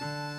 Bye.